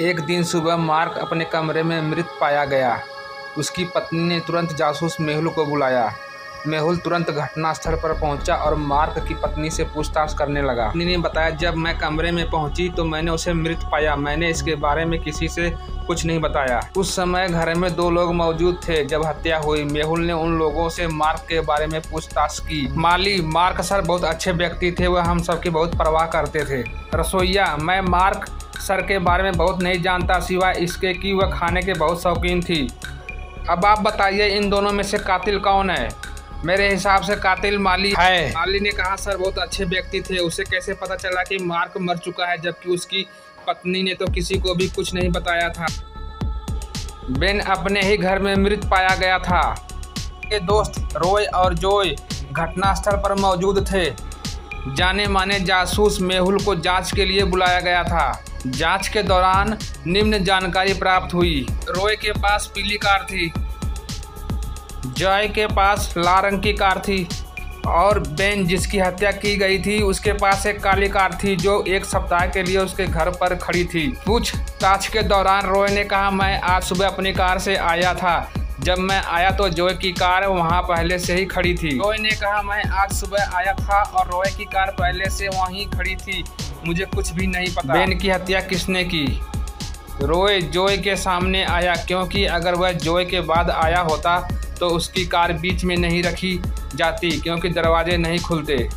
एक दिन सुबह मार्क अपने कमरे में मृत पाया गया। उसकी पत्नी ने तुरंत जासूस मेहुल को बुलाया। मेहुल तुरंत घटनास्थल पर पहुँचा और मार्क की पत्नी से पूछताछ करने लगा। पत्नी ने बताया, जब मैं कमरे में पहुँची तो मैंने उसे मृत पाया। मैंने इसके बारे में किसी से कुछ नहीं बताया। उस समय घर में दो लोग मौजूद थे। जब हत्या हुई, मेहुल ने उन लोगों से मार्क के बारे में पूछताछ की। माली, मार्क सर बहुत अच्छे व्यक्ति थे। वह हम सबकी बहुत परवाह करते थे। रसोईया, मैं मार्क सर के बारे में बहुत नहीं जानता सिवाय इसके कि वह खाने के बहुत शौकीन थी। अब आप बताइए इन दोनों में से कातिल कौन है? मेरे हिसाब से कातिल माली है। माली ने कहा सर बहुत अच्छे व्यक्ति थे। उसे कैसे पता चला कि मार्क मर चुका है जबकि उसकी पत्नी ने तो किसी को भी कुछ नहीं बताया था। बेन अपने ही घर में मृत पाया गया था। के दोस्त रोय और जोय घटनास्थल पर मौजूद थे। जाने माने जासूस मेहुल को जाँच के लिए बुलाया गया था। जाँच के दौरान निम्न जानकारी प्राप्त हुई। रोय के पास पीली कार थी। जॉय के पास लाल रंग की कार थी। और बेन जिसकी हत्या की गई थी, उसके पास एक काली कार थी जो एक सप्ताह के लिए उसके घर पर खड़ी थी। कुछ पूछताछ के दौरान रोय ने कहा, मैं आज सुबह अपनी कार से आया था। जब मैं आया तो जोय की कार वहाँ पहले से ही खड़ी थी। रोय ने कहा, मैं आज सुबह आया था और रोय की कार पहले से वहीं खड़ी थी। मुझे कुछ भी नहीं पता। बेन की हत्या किसने की? रोय जोय के सामने आया, क्योंकि अगर वह जोय के बाद आया होता तो उसकी कार बीच में नहीं रखी जाती, क्योंकि दरवाजे नहीं खुलते।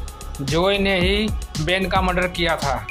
जोय ने ही बेन का मर्डर किया था।